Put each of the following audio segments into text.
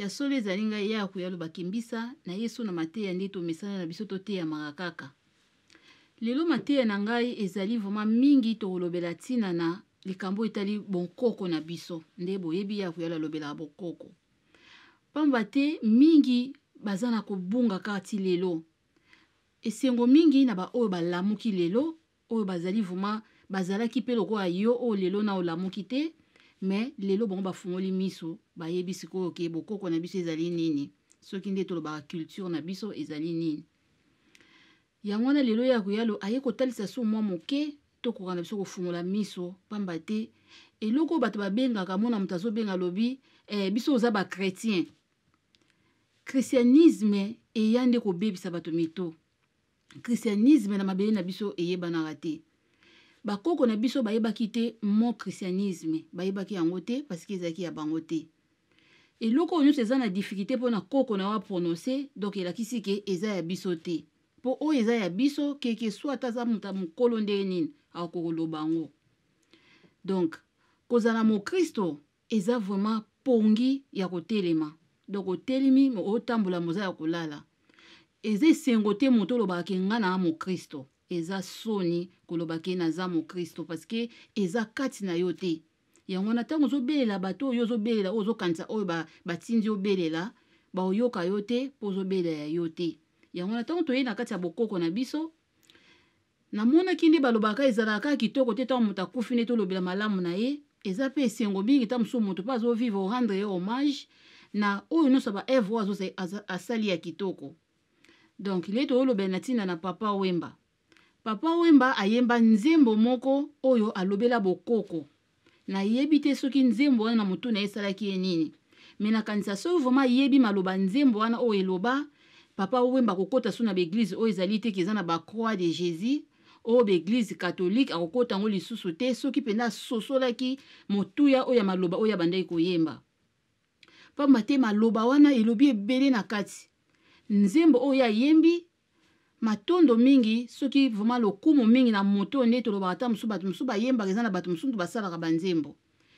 Ya solo ezali ngai Yawe aloba kembisa na yeso na mateya nde tomesana na biso toteyamaka kaka lelo mateya na ngai ezali vraiment mingi tokolobela ntina na likambo etali bonkoko na biso nde boyebi Yawe alobelaka bokoko pamba te mingi baza na kobunga kati lelo esengo mingi na baoyo balamuki lelo oyo bazali vraiment bazalaki mpe lokola yo oyo lelo na olamuki te me lelo bango bafungoli miso bayebi sikoyo ke bokoko na biso ezali nini soki nde tolobaka culture na biso ezali nini yango wana lelo ya koyalo aye kotalisa so mwa moke tokoka na biso kofungola miso pamba te eloko oyo bato babengaka mona moto azobenga lobi eh, biso oza bachrétien christianisme eya nde kobebisa bato mito christianisme na mabele na biso eyebanaka te bakoko na biso bayebaki te mo christianisme bayebaki yango te parce que ezalaki ya bango te eloko oyo nyonso eza na difficulté mpo na koko na yo aprononce donc elakisi ke eza ya biso te mpo oyo eza ya biso keke so ata aza moto ya mokolo ndenge nini akokoloba yango donc kozala mokristo Eza vraiment pongi ya kotelema donc otelemi mais otambola moza ya kolala eza esengo te moto olobaka ke nga naa mokristo eza soni koloba ke naza mokristo parce que eza kati na yo te yango wana ntango ozobelela bato oyo ozobelela oyo ozokanisa oyo batindi ba obelela baoyoka yo te mpo ozobelela ya yo te yango wana ntango toyei na kati ya bokoko na biso Namonaki nde balobaka ezalaka kaka kitoko te ntango moto akufi nde tolobela malamu na ye. Eza pe esengo mingi ntango mosusu moto pe azo vivre o rendre ye hommage na oyo nionso ba œuvre oyo azo asali ya kitoko. Donc lelo tozolobela na ntina na Papa Wemba. Papa Wemba ayemba nzembo moko oyo alobela bokoko Nayebi te soki nzembo wana na motu na ye esalaki ye nini, mais nakanisa soki vraiment ayebi maloba nzembo wana oyo eloba Papa Wemba akokota su na ba eglise oyo ezali te, ke eza na ba croix de Jesus oyo ba eglise catholique akokota yango lisusu te, soki mpenza asosolaki motuya oyo ya maloba oyo abandaki koyemba. Pamba te maloba wana elobi ebele na kati. Nzembo oyo ye ayembi matondo mingi soki vraiment lokumu mingi na moto oyo nde tolobaka ata mosusu bato mosusu bayembaka eza na bato mosusu basalaka banzembo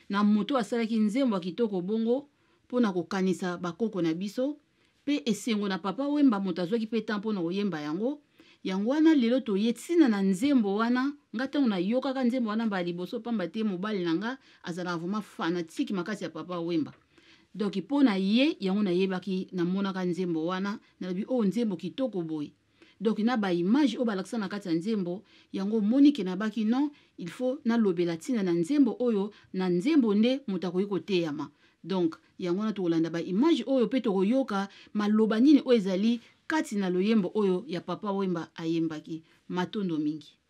na moto oyo asalaki nzembo ya kitoko bongo mpo na kokanisa bakoko na biso mpe esengo na papa wemba moto azwaki mpe temps mpo na koyemba yango yango wana lelo toye ntina na nzembo wana nga ntango nayokaka nzembo wana mbala liboso mpamba te mobali na nga azalaka vraiment fanatike makasi ya papa wemba donc mpo na ye yango nayebaki namonaka nzembo wana nalobi oyo oh, nzembo kitoko boye donc na baimage oyo balakisa na kati ya nzembo yango omoni ke nabaki non il faut nalobela ntina na nzembo oyo na nzembo nde moto akoki koteyama donc yango wana tokolanda baimage oyo mpe tokoyoka maloba nini oyo ezali kati na loyembo oyo ya papa wemba ayembaki matondo mingi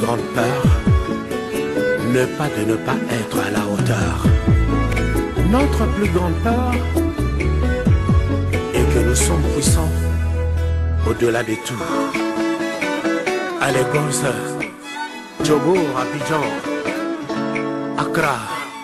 grande peur, ne pas de ne pas être à la hauteur. Notre plus grande peur est que nous sommes puissants au-delà de tout. allez l'Écosse, Jobo, Abidjan, Accra,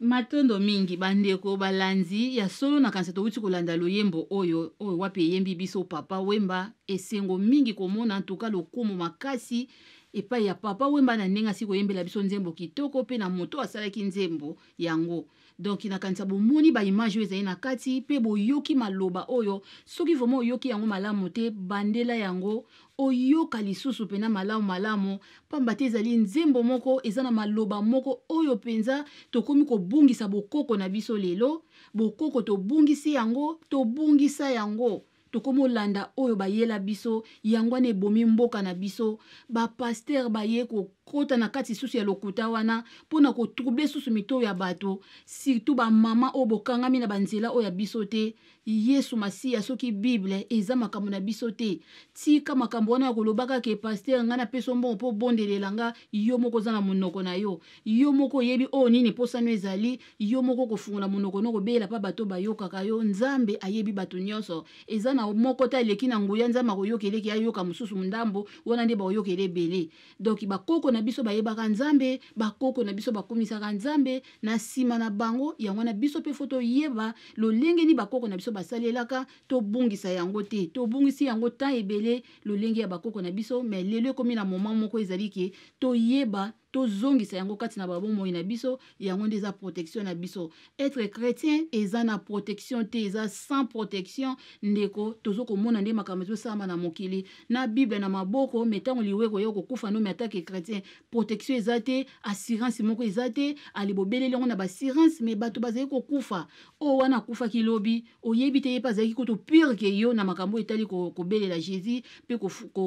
matondo mingi bandeko balandi ya solo nakanisa towuti kolanda loyembo oyo oyo wapi eyembi biso papa wemba esengo mingi komona antuka lokumu makasi epai ya papa wemba na ndenge asi koyembela biso nzembo kitoko mpe na moto asalaki nzembo yango Donc nakanisa bomoni ba image oyo ezali na kati mpe boyoki maloba oyo. Soki vraiment oyoki yango malamu te, bandela yango oyoka lisusu mpena malamu malamu, mpamba te ezali nzembo moko eza na maloba moko oyo mpenza tokomi kobungisa bokoko na biso lelo. Bokoko tobungisi yango, tobungisa yango. Tokomo landa oyo bayela biso yango wana ebomi mboka na biso ba pasteur baye kokota na kati susu ya lokuta wana pona ko trouble susu mito ya bato surtout ba maman oyo bokangami na ba nzela oyo ya biso te yesu masiya soki bible eza makambo na biso te tika makambo wana ya kolobaka ke pasteur nga na peso mbongo po bondelela nga yo moko oza na monoko na yo yo moko oyebi oyo nini posano ezali yo moko kofungola monoko no kobeyela mpa bato bayokaka yo nzambe ayebi bato nyonso eza na moko te aleki na nguya nzambe akoyoka eleki ayoka mosusu mondambo wana nde bakoyokela ebele donk bakoko na biso bayebaka nzambe bakoko na biso bakumisaka nzambe na nsima na bango yango wana biso mpe fo toyeba lolenge ni bakoko na biso basalelaka tobungisa yango te tobungisi yango temps ebele lolenge ya bakoko na biso me lelo ekomi na moment moko ezali ke toyeba tozongisa yango kati na babomoi na biso yango nde eza protection na biso etre chrétien eza na protection te eza sans protection ndeko tozo komona nde makambo ezosalama na mokili na bible na maboko me ntango liwa ekoya okokufa no me atake chrétien protection eza te assurance moko eza te ali bobeleli yango na baassurance me bato bazali kokufa oyo oh, wana akufaki lobi oyebi te ye mpe azalaki kutu pire ke yo na makambo oyo etali kobelela jésus mpe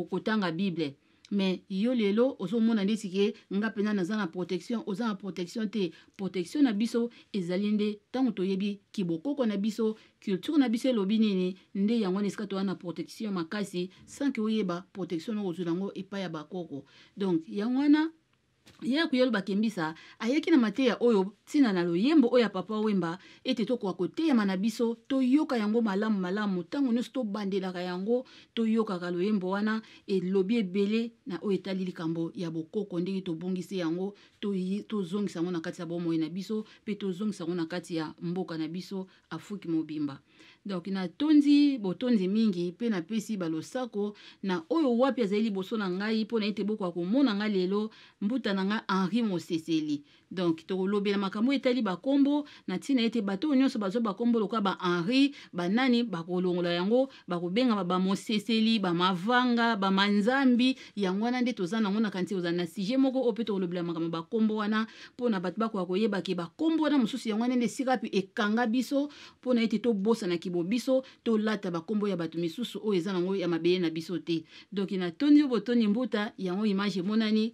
kotanga bible mais yo lelo ozomona ndeti ke nga mpenza naza na protection oza na protection te protection na biso ezali nde ntango toyebi kibokoko na biso culture na biso elobi nini nde yango wana esika toza na protection makasi sanke oyeba protection noko ozwi yango epai ya bakoko donc yango wana Ye Kuyelu Bakembisa ayaki na mateya oyo ntina na loyembo oyo ya Papa Wemba ete tokoka koteyama na biso, toyoka yango malamu malamu, ntango nyonso tobandelaka yango, toyokaka loyembo wana, elobi ebele na oyo etali likambo ya bokoko, ndenge tobungisi yango, tozongisa yango na kati ya bomoi na biso mpe tozongisa yango na kati ya mboka na biso afuki mobimba. Donc natondi botondi mingi mpe napesi balosako na oyo wapi azali liboso na ngai mpo na ete bokoka komona ngai lelo mbuta na ngai Henri Moseseli. Donc tokolobela makambo etali bakombo na ntina ete bato oyo nyonso bazwa bakombo lokola ba Henri banani bakolongola yango bakobengama bamoseseli bamavanga bamanzambi yango wana nde toza nango na kanisi kozala na sujet moko oyo mpe tokolobela makambo bakombo wana mpo na bato bakoka koyeba ke bakombo wana mosusu yango wana nde esika mpe ekanga biso mpo na ete tobosana kibo biso tolata bakombo ya bato misusu oyo eza nango ya mabele na biso te donk natondi yo botoni mbuta yango image emonani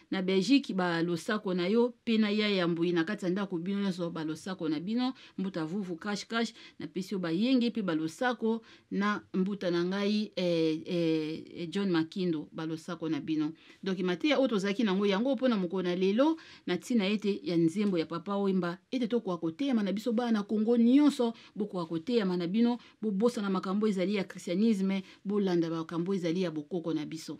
na Belgique ba losako na yo pe na ya ya mbuyi na kati ya ndako bino nyonso ba losako na bino mbuta vuvu cash cash na pesi yo bayenge pe ba losako na mbuta na ngai eh, eh, eh John Makindo ba losako na bino donc mateya oyo tozalaki nango yango mpo na mokolo na lelo na ntina ete ya nzembo ya papa Wemba ete tokoka koteyama na biso bana na Congo nyonso bokoka koteyama na bino bobosana makambo ezali ya christianisme bolanda makambo ezali ya bokoko na biso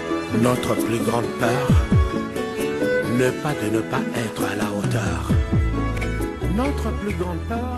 Notre plus grande peur ne pas de ne pas être à la hauteur. Notre plus grande peur,